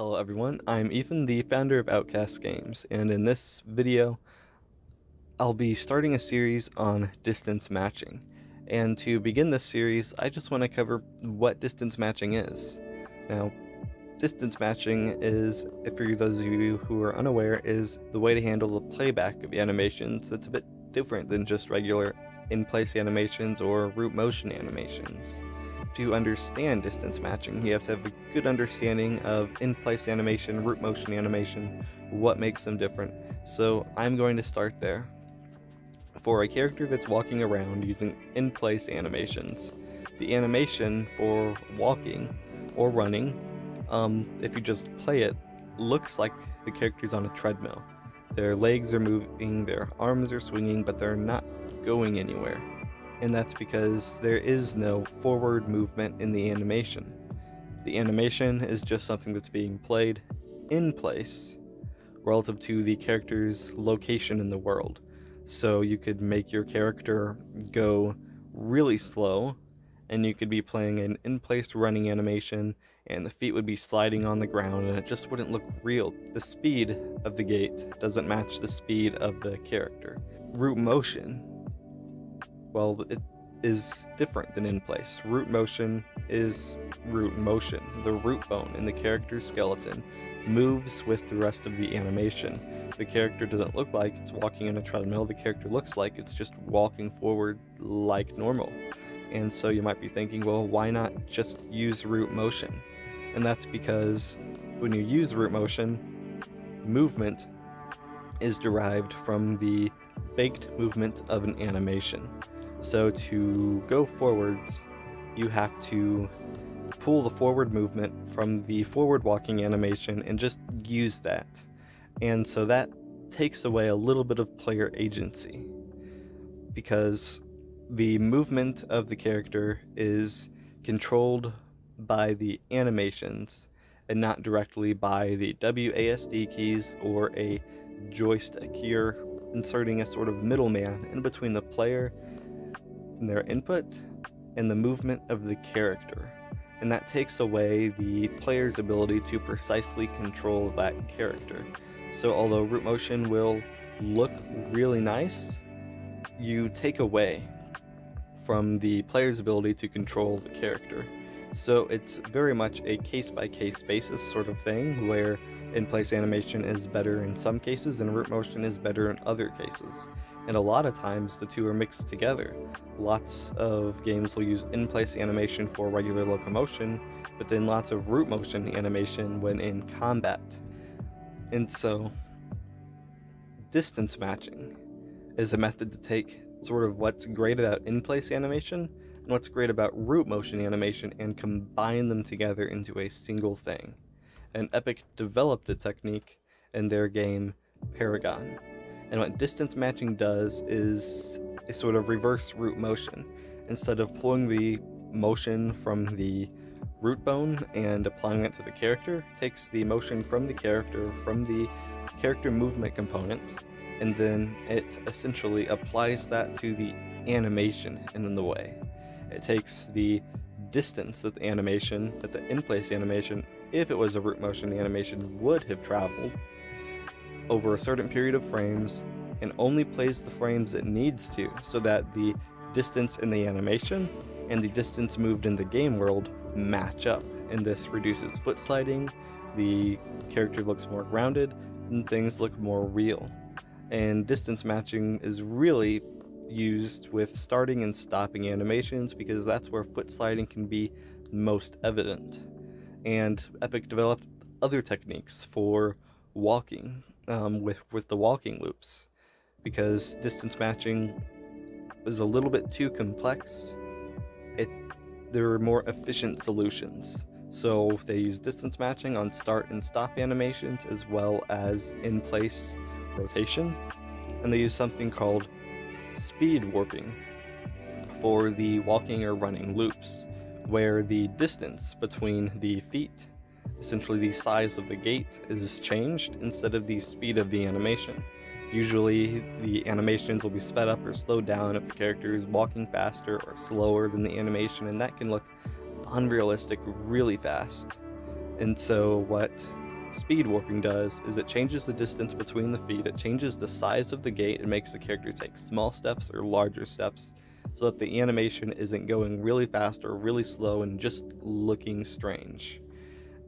Hello everyone, I'm Ethan, the founder of Outcast Games, and in this video, I'll be starting a series on distance matching. And to begin this series, I just want to cover what distance matching is. Now, distance matching is, if for those of you who are unaware, is the way to handle the playback of animations that's a bit different than just regular in-place animations or root motion animations to understand distance matching, you have to have a good understanding of in-place animation, root motion animation, what makes them different. So I'm going to start there. For a character that's walking around using in-place animations, the animation for walking or running, um, if you just play it, looks like the character's on a treadmill. Their legs are moving, their arms are swinging, but they're not going anywhere and that's because there is no forward movement in the animation. The animation is just something that's being played in place relative to the character's location in the world. So you could make your character go really slow, and you could be playing an in place running animation, and the feet would be sliding on the ground, and it just wouldn't look real. The speed of the gait doesn't match the speed of the character. Root motion well, it is different than in place. Root motion is root motion. The root bone in the character's skeleton moves with the rest of the animation. The character doesn't look like it's walking in a treadmill, the character looks like it's just walking forward like normal. And so you might be thinking, well, why not just use root motion? And that's because when you use root motion, movement is derived from the baked movement of an animation. So to go forwards, you have to pull the forward movement from the forward walking animation and just use that. And so that takes away a little bit of player agency because the movement of the character is controlled by the animations and not directly by the WASD keys or a joystick. You're inserting a sort of middleman in between the player their input and the movement of the character. And that takes away the player's ability to precisely control that character. So, although root motion will look really nice, you take away from the player's ability to control the character. So, it's very much a case by case basis sort of thing where in place animation is better in some cases and root motion is better in other cases and a lot of times the two are mixed together. Lots of games will use in-place animation for regular locomotion, but then lots of root motion animation when in combat. And so, distance matching is a method to take sort of what's great about in-place animation and what's great about root motion animation and combine them together into a single thing. And Epic developed the technique in their game Paragon. And what distance matching does is a sort of reverse root motion. Instead of pulling the motion from the root bone and applying it to the character, takes the motion from the character, from the character movement component, and then it essentially applies that to the animation in the way. It takes the distance that the animation, that the in-place animation, if it was a root motion animation, would have traveled, over a certain period of frames and only plays the frames it needs to so that the distance in the animation and the distance moved in the game world match up. And this reduces foot sliding, the character looks more grounded, and things look more real. And distance matching is really used with starting and stopping animations because that's where foot sliding can be most evident. And Epic developed other techniques for walking um, with with the walking loops because distance matching was a little bit too complex. It there were more efficient solutions. So they use distance matching on start and stop animations as well as in place rotation. And they use something called speed warping for the walking or running loops, where the distance between the feet Essentially, the size of the gait is changed instead of the speed of the animation. Usually, the animations will be sped up or slowed down if the character is walking faster or slower than the animation, and that can look unrealistic really fast. And so, what speed warping does is it changes the distance between the feet, it changes the size of the gait, and makes the character take small steps or larger steps so that the animation isn't going really fast or really slow and just looking strange.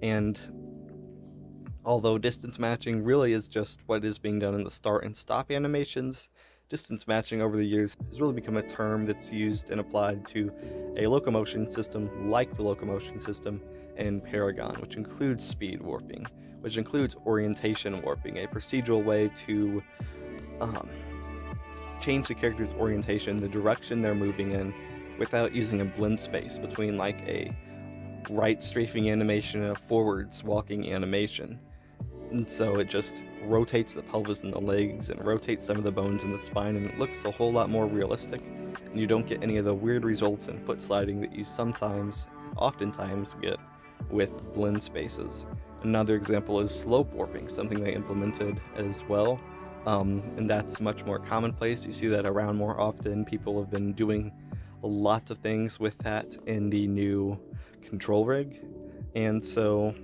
And although distance matching really is just what is being done in the start and stop animations, distance matching over the years has really become a term that's used and applied to a locomotion system like the locomotion system in Paragon, which includes speed warping, which includes orientation warping, a procedural way to um, change the character's orientation, the direction they're moving in, without using a blend space between like a right strafing animation and a forwards walking animation. And so it just rotates the pelvis and the legs and rotates some of the bones in the spine and it looks a whole lot more realistic. And you don't get any of the weird results in foot sliding that you sometimes, oftentimes, get with blend spaces. Another example is slope warping, something they implemented as well. Um, and that's much more commonplace. You see that around more often. People have been doing lots of things with that in the new control rig. And so,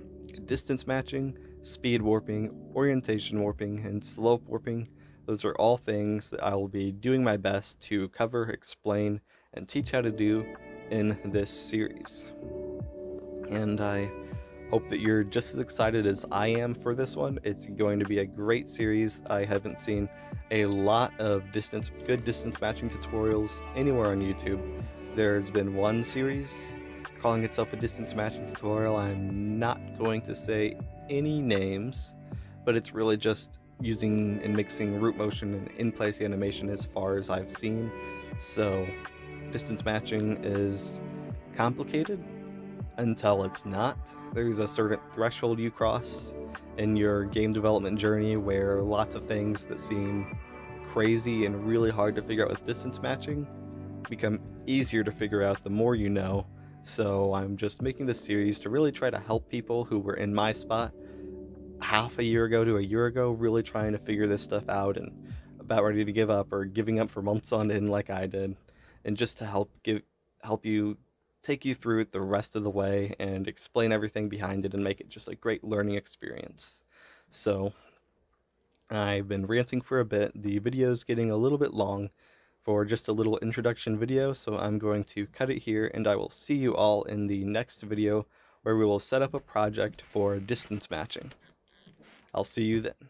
distance matching, speed warping, orientation warping, and slope warping, those are all things that I will be doing my best to cover, explain, and teach how to do in this series and I hope that you're just as excited as I am for this one. It's going to be a great series. I haven't seen a lot of distance, good distance matching tutorials anywhere on YouTube. There's been one series calling itself a distance matching tutorial. I'm not going to say any names, but it's really just using and mixing root motion and in-place animation as far as I've seen. So distance matching is complicated, until it's not. There's a certain threshold you cross in your game development journey where lots of things that seem crazy and really hard to figure out with distance matching become easier to figure out the more you know. So I'm just making this series to really try to help people who were in my spot half a year ago to a year ago, really trying to figure this stuff out and about ready to give up or giving up for months on end like I did, and just to help give help you take you through it the rest of the way and explain everything behind it and make it just a great learning experience. So, I've been ranting for a bit. The video is getting a little bit long for just a little introduction video, so I'm going to cut it here and I will see you all in the next video where we will set up a project for distance matching. I'll see you then.